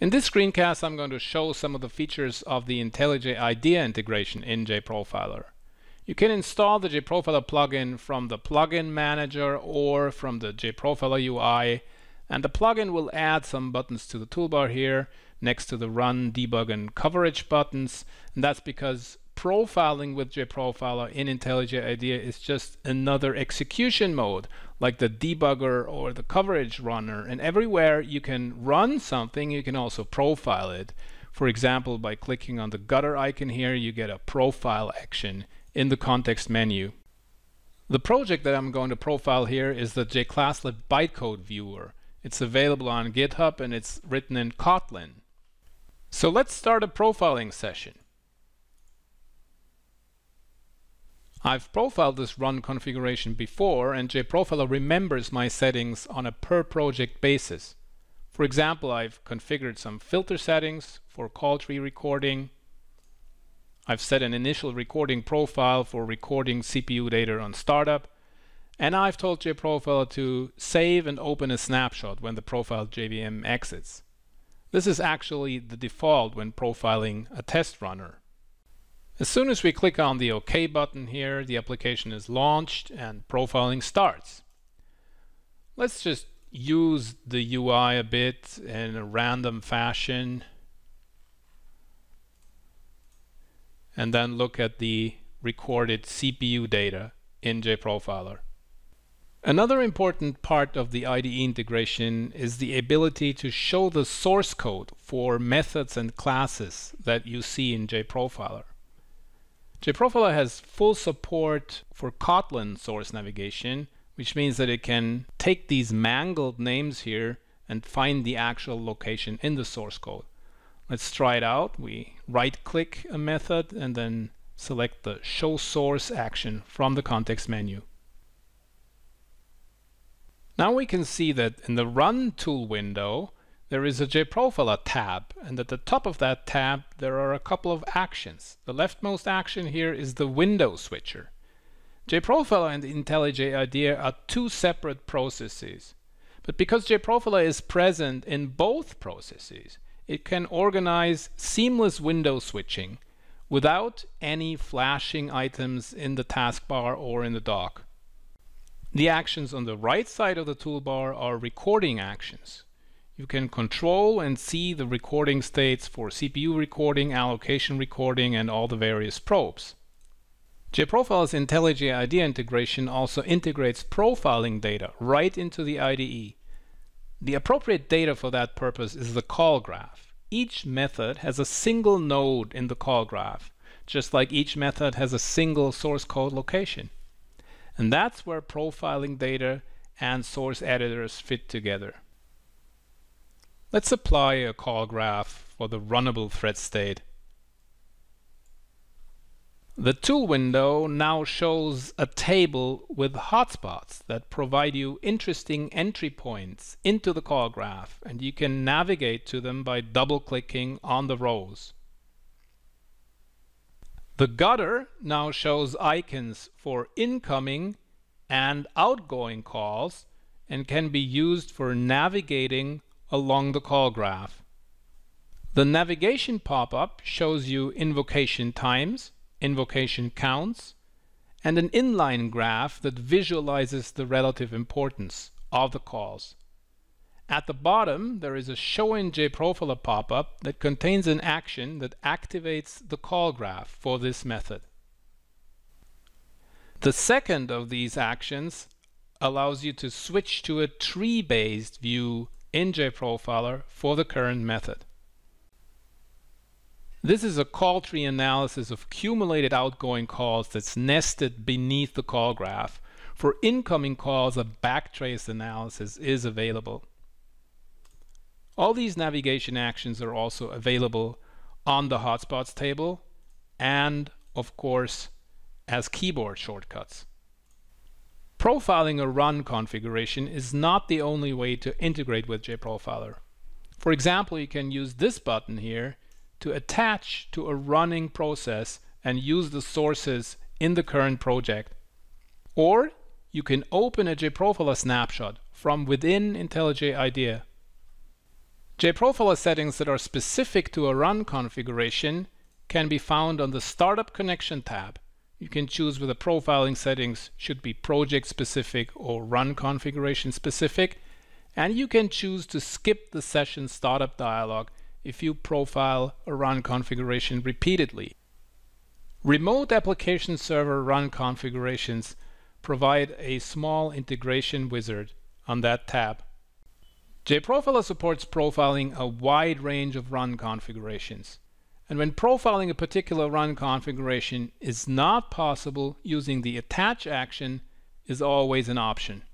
In this screencast, I'm going to show some of the features of the IntelliJ IDEA integration in JProfiler. You can install the JProfiler plugin from the plugin manager or from the JProfiler UI, and the plugin will add some buttons to the toolbar here next to the Run, Debug, and Coverage buttons. And that's because profiling with JProfiler in IntelliJ IDEA is just another execution mode, like the debugger or the coverage runner. And everywhere you can run something, you can also profile it. For example, by clicking on the gutter icon here, you get a profile action in the context menu. The project that I'm going to profile here is the jclasslib bytecode viewer. It's available on GitHub and it's written in Kotlin. So let's start a profiling session. I've profiled this run configuration before and JProfiler remembers my settings on a per project basis. For example, I've configured some filter settings for call tree recording. I've set an initial recording profile for recording CPU data on startup. And I've told JProfiler to save and open a snapshot when the profile JVM exits. This is actually the default when profiling a test runner. As soon as we click on the OK button here, the application is launched and profiling starts. Let's just use the UI a bit in a random fashion and then look at the recorded CPU data in JProfiler. Another important part of the IDE integration is the ability to show the source code for methods and classes that you see in JProfiler. JProfiler has full support for Kotlin source navigation, which means that it can take these mangled names here and find the actual location in the source code. Let's try it out. We right click a method and then select the show source action from the context menu. Now we can see that in the run tool window there is a JProfiler tab and at the top of that tab there are a couple of actions. The leftmost action here is the window switcher. JProfiler and IntelliJ IDEA are two separate processes. But because JProfiler is present in both processes, it can organize seamless window switching without any flashing items in the taskbar or in the dock. The actions on the right side of the toolbar are recording actions. You can control and see the recording states for CPU recording, allocation recording, and all the various probes. JProfiler's IntelliJ IDEA integration also integrates profiling data right into the IDE. The appropriate data for that purpose is the call graph. Each method has a single node in the call graph, just like each method has a single source code location. And that's where profiling data and source editors fit together. Let's apply a call graph for the runnable thread state. The tool window now shows a table with hotspots that provide you interesting entry points into the call graph and you can navigate to them by double-clicking on the rows. The gutter now shows icons for incoming and outgoing calls and can be used for navigating along the call graph. The navigation pop-up shows you invocation times, invocation counts, and an inline graph that visualizes the relative importance of the calls. At the bottom, there is a Show in JProfiler pop-up that contains an action that activates the call graph for this method. The second of these actions allows you to switch to a tree-based view in JProfiler for the current method. This is a call tree analysis of cumulated outgoing calls that's nested beneath the call graph. For incoming calls, a backtrace analysis is available. All these navigation actions are also available on the hotspots table and, of course, as keyboard shortcuts. Profiling a run configuration is not the only way to integrate with JProfiler. For example, you can use this button here to attach to a running process and use the sources in the current project. Or you can open a JProfiler snapshot from within IntelliJ IDEA. JProfiler settings that are specific to a run configuration can be found on the Startup Connection tab. You can choose whether profiling settings should be project specific or run configuration specific, and you can choose to skip the session startup dialog if you profile a run configuration repeatedly. Remote application server run configurations provide a small integration wizard on that tab. JProfiler supports profiling a wide range of run configurations. And when profiling a particular run configuration is not possible using the attach action is always an option.